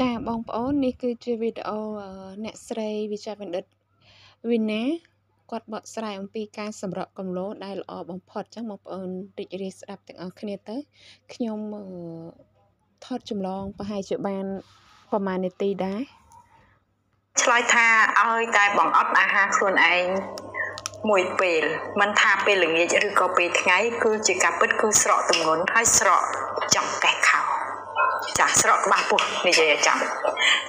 ចាបងប្អូននេះគឺជាវីដេអូអ្នកស្រីវិជ្ជបណ្ឌិតវិណាគាត់បកស្រាយអំពីការសម្រក់កំឡោដែលល្អបំផុតចឹងបងប្អូនរីករាយស្ដាប់ទាំងអស់គ្នាទៅខ្ញុំថតចម្លងប្រហែលជាបានប្រហែលនាទីដែរឆ្លើយថាឲ្យតែបងអត់អាហារខ្លួនឯងមួយពេលមិនថាពេលល្ងាចឬក៏ពេលថ្ងៃគឺជាការពិតគឺស្រកទម្ងន់ហើយស្រកចង្កេះខោ ចាស្រកក្បាស់ពោះនិយាយឲ្យចាំ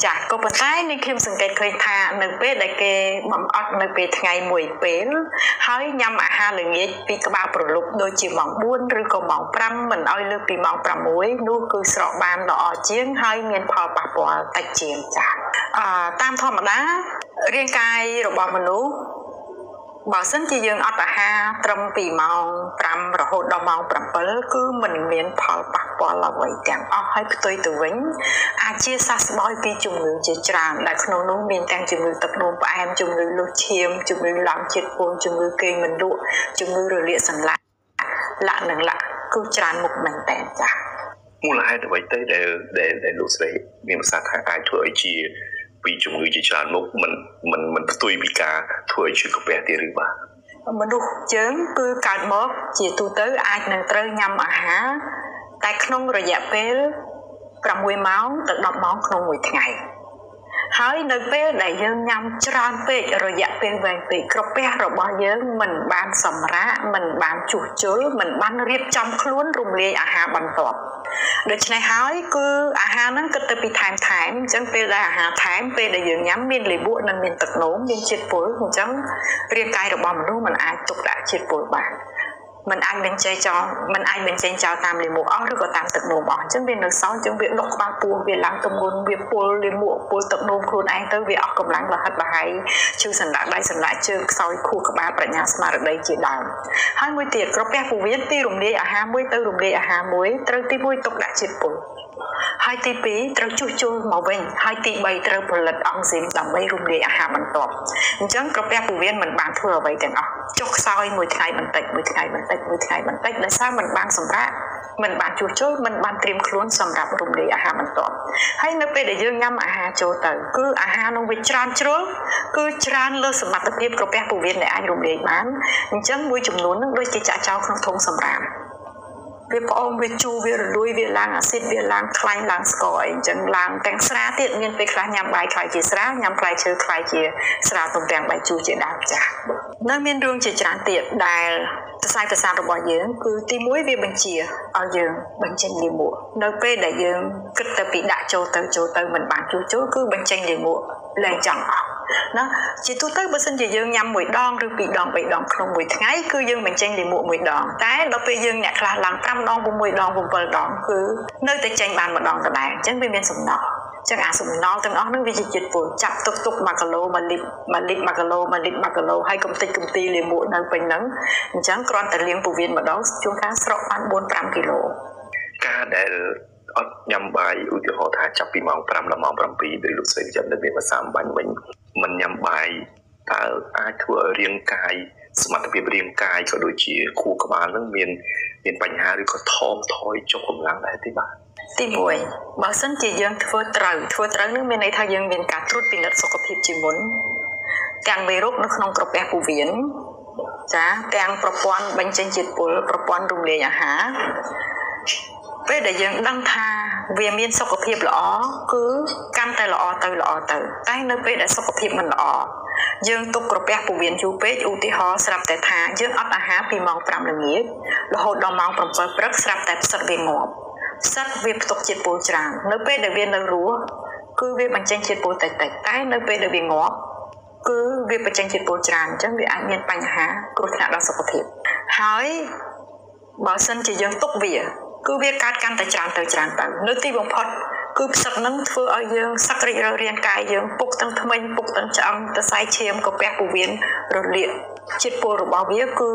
ចាក៏ប៉ុន្តែនេះខ្ញុំសង្កេតឃើញថានៅពេលដែលគេបំអត់នៅពេលថ្ងៃមួយពេលហើយញ៉ាំអាហារល្ងាចពីក្បាលប្រលប់ដូចជាម៉ោង4ឬក៏ម៉ោង5មិនឲ្យលើសពីម៉ោង6នោះគឺស្រកបានល្អជាងហើយមានផលប៉ះពាល់តិចជាងចាអឺតាមធម្មតារាងកាយរបស់មនុស្ស បើសិនជាយើងអត់អាហារត្រឹមពីម៉ោង5រហូតដល់ម៉ោង7គឺมันមានផលប៉ះពាល់អ្វីទាំងអស់ហើយផ្ទុយទៅវិញអាចជាសះស្បើយពីជំងឺជាច្រើនដែលក្នុងនោះមានទាំងជំងឺទឹកនោមផ្អែមជំងឺលុះឈាមជំងឺឡើងជាតិពុលជំងឺគេងមិនលក់ជំងឺរលាកសន្លាក់លាក់និងលាក់គឺច្រើនមុខមែនតើចា៎មូលហេតុអ្វីទៅដែលដែលលោកស្រីមានប្រសាសន៍ថាអាចធ្វើឲ្យជា ពីជំងឺជាច្រើនមុខមិនមិនមិនផ្ទុយពីការធ្វើឲ្យឈឺកាពះទៀតឬបាទមនុស្សយើងគឺកើតមកជាទូទៅអាចនឹងត្រូវញ៉ាំអាហារតែក្នុងរយៈពេល6ម៉ោងទៅ10ម៉ោងក្នុងមួយថ្ងៃហើយនៅពេលដែលយើងញ៉ាំច្រើនពេករយៈពេលវែងពេកក្រពះរបស់យើងមិនបានសម្រាកមិនបានជួសជុលមិនបានរៀបចំខ្លួនរំលាយអាហារបន្ទាប់ ដូច្នេះហើយគឺអាហារហ្នឹងគិតទៅពីថែមថែមអញ្ចឹងពេលដែលអាហារថែមពេលដែលយើងញ៉ាំមានលេបួកនិងមានទឹកនោមមានជាតិពុលអញ្ចឹងរាងកាយរបស់មនុស្សมันអាចទុកដាក់ជាតិពុលបាន มันអាចបញ្ចេញចោលมันអាចបញ្ចេញចោលតាមលាមកអស់ឬក៏តាមទឹកនោមអស់អញ្ចឹងវានៅសល់អញ្ចឹងវាដុកក្បាលពោះវាឡើងទម្ងន់វាពុលលាមកពុលទឹកនោមខ្លួនឯងទៅវាអស់កម្លាំងលហិតលហើយឈឺសន្លាក់ដៃសន្លាក់ជើងខ្សោយខួរក្បាលប្រាជ្ញាស្មារតីជាដើមហើយមួយទៀតក្រពះពោះវៀនទីរំលាយអាហារមួយទៅរំលាយអាហារមួយត្រូវទី1ទុកដាក់ជាតិពុល ហើយទី2ត្រូវជួសជុលមកវិញហើយទី3ត្រូវផលិតអង់ស៊ីមដើម្បីរំលាយអាហារបន្ទាប់អញ្ចឹងក្រពះពោះវៀនមិនបានធ្វើអ្វីទាំងអស់ចុះខ្សោយមួយថ្ងៃបន្តិចមួយថ្ងៃបន្តិចមួយថ្ងៃបន្តិចដោយសារមិនបានសម្រាកមិនបានជួសជុលមិនបានត្រៀមខ្លួនសម្រាប់រំលាយអាហារបន្ទាប់ហើយនៅពេលដែលយើងញ៉ាំអាហារចូលទៅគឺអាហារនោះវាច្រើនជ្រុលគឺច្រើនលើសមត្ថភាពក្រពះពោះវៀនដែលអាចរំលាយបានអញ្ចឹងមួយចំនួននឹងដូចជាចាក់ចោលក្នុងធុងសម្រាប់ វាផ្អមវាជូរវារលួយវាឡើងអាស៊ីតវាឡើងខ្លាញ់ឡើងស្ករអីអញ្ចឹងឡើងទាំងស្រាទៀតមានពេលខ្លះញ៉ាំបាយខ្លាយជាស្រាញ៉ាំផ្លែឈើខ្លាយជាស្រាទំពាំងបាយជូរជាដើមចាស់នៅមានរឿងជាច្រើនទៀតដែលសរសៃប្រសាទរបស់យើងគឺទី1វាបញ្ជាឲ្យយើងបញ្ចេញលាមកនៅពេលដែលយើងគិតទៅពីដាក់ចូលទៅចូលទៅមិនបានជួសជុលគឺបញ្ចេញលាមកលែងចង់អស់ ណាជាទូទៅបើសិនជាយើងញ៉ាំមួយដងឬពីរដងបីដងក្នុងមួយថ្ងៃគឺយើងបញ្ចេញលាមកមួយដងតែដល់ពេលយើងអ្នកខ្លះឡើង5ដង6ដង7ដងគឺនៅតែចេញបានម្ដងដដែលអញ្ចឹងវាមានសំណល់ចឹងអាសំណល់ទាំងអស់ហ្នឹងវាជាជាតិពុលចាប់ទុកទុក1គីឡូ1លីត្រ1លីត្រ1គីឡូ1លីត្រ1គីឡូហើយកុំតិចកុំទីលាមកនៅពេញហ្នឹងអញ្ចឹងគ្រាន់តែលាងពោះវៀនម្ដងជួនកាលស្រកបាន4 5គីឡូការដែលអត់ញ៉ាំបាយឧទាហរណ៍ថាចាប់ពីម៉ោង5ដល់ម៉ោង7ដោយលោកស្រីចាំនៅមានភាសាបាញ់វិញ មិនញ៉ាំបាយតើអាចធ្វើឲ្យរាងកាយសមត្ថភាពរាងកាយក៏ដូចជាខួរក្បាលនឹងមានមានបញ្ហាឬក៏ថមថយចុះកម្លាំងដែរទេបាទទី1បើសិនជាយើងធ្វើត្រូវធ្វើត្រូវនឹងមានន័យថាយើងមានការត្រួតពិនិត្យសុខភាពជាមុនទាំងមេរោគនៅក្នុងក្រពះពោះវៀនចាទាំងប្រព័ន្ធបញ្ចេញជាតិពុលប្រព័ន្ធរំលាយអាហារ ពេលដែលយើងដឹងថាវាមានសុខភាពល្អគឺកាន់តែល្អទៅល្អទៅ តែនៅពេលដែលសុខភាពមិនល្អយើងទុកក្រពះពោះវៀនយូរពេកឧទាហរណ៍ស្រាប់តែថាយើងអត់អាហារពីម៉ោង5ល្ងាចរហូតដល់ម៉ោង7ព្រឹកស្រាប់តែផ្សិតវាងាប់ផ្សិតវាផ្ទុកជាតិពុលច្រើននៅពេលដែលវានៅរស់គឺវាបញ្ចេញជាតិពុលតិចតិចតែនៅពេលដែលវាងាប់គឺវាបញ្ចេញជាតិពុលច្រើនអញ្ចឹងវាអាចមានបញ្ហាគ្រោះថ្នាក់ដល់សុខភាពហើយបើសិនជាយើងទុកវា គឺវាកើតកាន់តែច្រើនទៅច្រើនទៅនៅទីបំផុតគឺផ្សិតនឹងធ្វើឲ្យយើងសក្តិររាងកាយយើងពុកទាំងថ្មិញពុកទាំងឆ្អឹងទៅសៃឈាមកាពះពោះវៀនរលាកជាតិពុលរបស់វាគឺ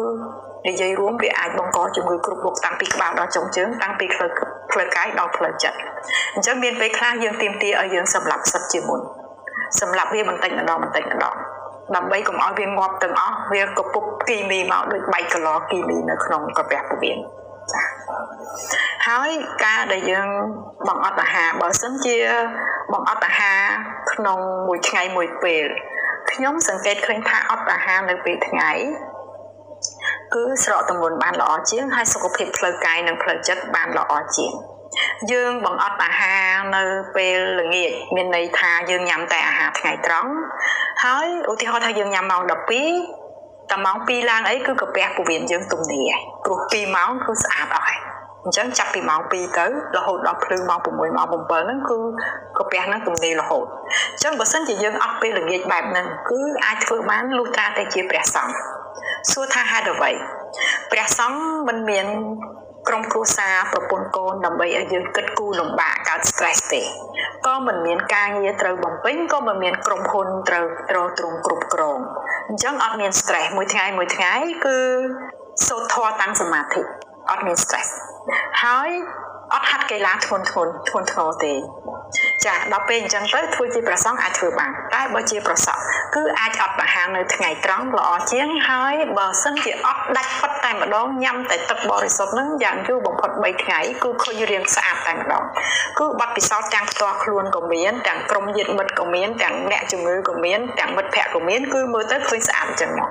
និយាយរួមវាអាចបង្កជំងឺគ្រប់រូបតាំងពីក្បាលដល់ចុងជើងតាំងពីផ្លូវផ្លូវកាយដល់ផ្លូវចិត្តអញ្ចឹងមានពេលខ្លះយើងទៀមទាឲ្យយើងសម្លាប់ផ្សិតជាមុនសម្លាប់វាបន្តិចម្ដងបន្តិចម្ដងដើម្បីកុំឲ្យវាងាប់ទាំងអស់វាកពុបគីមីមកដូចបែកកឡគីមីនៅក្នុងកាពះពោះវៀនចា ហើយការដែលយើងបង្អត់អាហារបើសិនជាបង្អត់អាហារក្នុងមួយថ្ងៃមួយពេលខ្ញុំសង្កេតឃើញថាអត់អាហារនៅពេលថ្ងៃគឺស្រកទម្ងន់បានល្អជាងហើយសុខភាពផ្លូវកាយនិងផ្លូវចិត្តបានល្អជាងយើងបង្អត់អាហារនៅពេលល្ងាចមានន័យថាយើងញ៉ាំតែអាហារថ្ងៃត្រង់ហើយឧទាហរណ៍ថាយើងញ៉ាំម៉ោង12 តែម៉ោង2ឡើងអីគឺកាពះពោះវៀនយើងទំនេរហើយព្រោះ2ម៉ោងគឺស្អាតអស់ហើយអញ្ចឹងចាប់ពីម៉ោង2ទៅរហូតដល់ភ្លឺម៉ោង6ម៉ោង7ហ្នឹងគឺកាពះហ្នឹងទំនេររហូតអញ្ចឹងបើសិនជាយើងអស់ពេលល្ងាចបែបហ្នឹងគឺអាចធ្វើបានលុះត្រាតែជាព្រះសង្ឃសួរថាហេតុអ្វីព្រះសង្ឃមិនមានក្រុមគ្រួសារប្រពន្ធកូនដើម្បីឲ្យយើងគិតគូរលំបាកកើត stress ទេក៏មិនមានការងារត្រូវបំពេញក៏មិនមានក្រុមហ៊ុនត្រូវត្រទ្រង់គ្រប់គ្រង អញ្ចឹងអត់មាន stress មួយថ្ងៃមួយថ្ងៃគឺសូត្រធម៌តាំងសមាធិអត់មាន stress ហើយអត់ហាត់កីឡាធ្ងន់ធ្ងរធ្ងន់ធ្ងរទេចាដល់ពេលអញ្ចឹងទៅធ្វើជាប្រសងអាចធ្វើបានតែបើជាប្រសក់ គឺអាចអត់អាហារនៅថ្ងៃត្រង់ល្អជាងហើយបើសិនជាអត់ដាច់ផុតតែម្ដងញ៉ាំតែទឹកបរិសុទ្ធហ្នឹងយ៉ាងយូរបំផុត3ថ្ងៃគឺឃើញរាងស្អាតតែម្ដងគឺបាត់ពិសោធន៍ទាំងផ្ទាល់ខ្លួនក៏មានទាំងក្រុមញាតិមិត្តក៏មានទាំងអ្នកជំងឺក៏មានទាំងមិត្តភ័ក្តិក៏មានគឺមើលទៅឃើញស្អាតអញ្ចឹងមក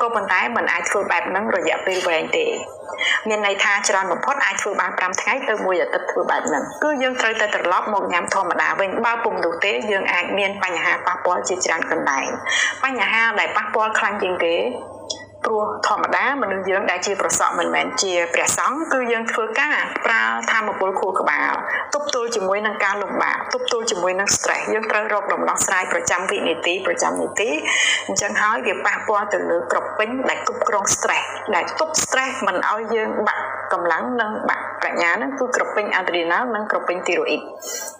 ក៏ប៉ុន្តែมันអាចធ្វើបែបហ្នឹងរយៈពេលវែងទេមានន័យថាច្រើនបំផុតអាចធ្វើបាន5ថ្ងៃទៅ1អាទិត្យធ្វើបែបហ្នឹងគឺយើងត្រូវតែត្រឡប់មកញ៉ាំធម្មតាវិញបើពុំនោះទេយើងអាចមានបញ្ហាប៉ះពាល់ជាច្រើនកន្លែងបញ្ហាដែលប៉ះពាល់ខ្លាំងជាងគេព្រោះធម្មតាមនុស្សយើងដែលជាប្រសក់មិនមែនជាព្រះសង្ឃគឺយើងធ្វើការប្រើធម៌ពលខួរក្បាលទប់ទល់ជាមួយនឹងការលំបាកទប់ទល់ជាមួយនឹង stress យើងត្រូវរកដំណោះស្រាយប្រចាំវិនាទីប្រចាំនាទីអញ្ចឹងហើយវាប៉ះពាល់ទៅលើក្រពេញដែលគ្រប់គ្រង stress ដែលទប់ stress មិនឲ្យយើងបាក់កម្លាំងនិងបាក់ប្រាជ្ញាហ្នឹងគឺក្រពេញ adrenal និងក្រពេញ thyroid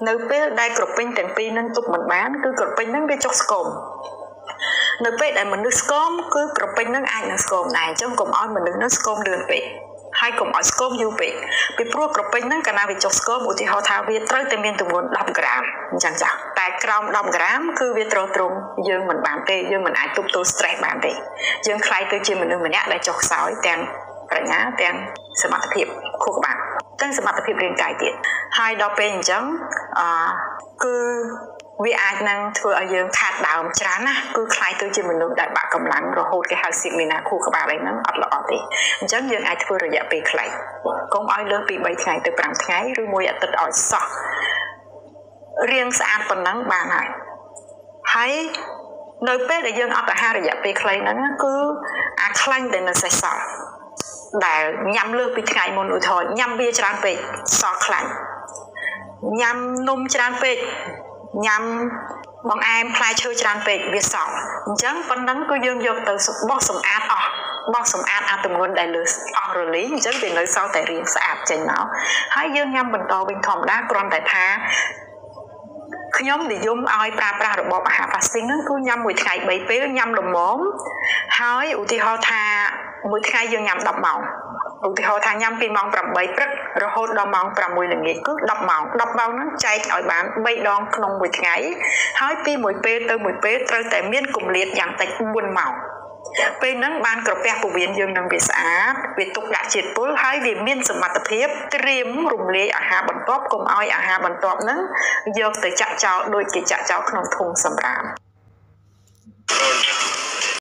នៅពេលដែលក្រពេញទាំងពីរហ្នឹងទប់មិនបានគឺក្រពេញហ្នឹងវាចុះស្គម នៅពេលដែលមនុស្សស្គមគឺក្រពេញនឹងអាចនឹងស្គមដែរអញ្ចឹងកុំឲ្យមនុស្សនឹងស្គមលឿនពេកហើយកុំឲ្យស្គមយូរពេកពីព្រោះក្រពេញហ្នឹងកាលណាវាចុះស្គមឧទាហរណ៍ថាវាត្រូវតែមានទម្ងន់10ក្រាមអញ្ចឹងចាស់តែក្រោម10ក្រាមគឺវាត្រូវត្រង់យើងមិនបានទេយើងមិនអាចទប់ទល់ stress បានទេយើងខ្លាយទៅជាមនុស្សម្នាក់ដែលចុះខ្សោយទាំងប្រាជ្ញាទាំងសមត្ថភាពខួរក្បាលទាំងសមត្ថភាពរាងកាយទៀតហើយដល់ពេលអញ្ចឹងអឺគឺ វាអាចនឹងធ្វើឲ្យយើងខាតដើមច្រើនណាគឺខ្លាយទៅជាមនុស្សដែលបាក់កម្លាំងរហូតគេហៅស៊ីមីណាខួរក្បាលអីហ្នឹងអត់ល្អទេអញ្ចឹងយើងអាចធ្វើរយៈពេលខ្លីកុំឲ្យលើសពី3ថ្ងៃទៅ5ថ្ងៃឬមួយអាទិត្យឲ្យសោះរៀងស្អាតប៉ុណ្ណឹងបានហើយហើយនៅពេលដែលយើងអត់អាហាររយៈពេលខ្លីហ្នឹងគឺអាខ្លាញ់ដែលនៅសេសសល់ដែលញ៉ាំលើសពីថ្ងៃមុនឧទាហរណ៍ញ៉ាំវាច្រើនពេកសល់ខ្លាញ់ញ៉ាំនំច្រើនពេក ញ៉ាំបង្អែមផ្លែឈើច្រើនពេកវាសល់អញ្ចឹងប៉ុណ្ណឹងគឺយើងយកទៅបោះសម្អាតអស់បោះសម្អាតអាទម្ងន់ដែលលើអស់រលីងអញ្ចឹងវានៅសល់តែរាងស្អាតចេញមកហើយយើងញ៉ាំបន្តវិញធម្មតាគ្រាន់តែថាខ្ញុំនិយមឲ្យប្រើប្រាស់របបអាហារ fasting ហ្នឹងគឺញ៉ាំមួយថ្ងៃ3ពេលញ៉ាំល្មមហើយឧទាហរណ៍ថាមួយថ្ងៃយើងញ៉ាំ10ម៉ោង ឧទាហរណ៍ថាញ៉ាំពីម៉ោង8ព្រឹករហូតដល់ម៉ោង6ល្ងាចគឺ10ម៉ោង10ម៉ោងហ្នឹងចែកឲ្យបាន3ដងក្នុងមួយថ្ងៃហើយពីមួយពេលទៅមួយពេលត្រូវតែមានគម្លាតយ៉ាងតិច4ម៉ោងពេលហ្នឹងបានក្រពះពោះវៀនយើងនឹងវាស្អាតវាទុកដាក់ជាតិពុលហើយវាមានសមត្ថភាពត្រៀមរំលាយអាហារបន្ទាប់កុំឲ្យអាហារបន្ទាប់ហ្នឹងយកទៅចាក់ចោលដូចជាចាក់ចោលក្នុងធុងសម្រាម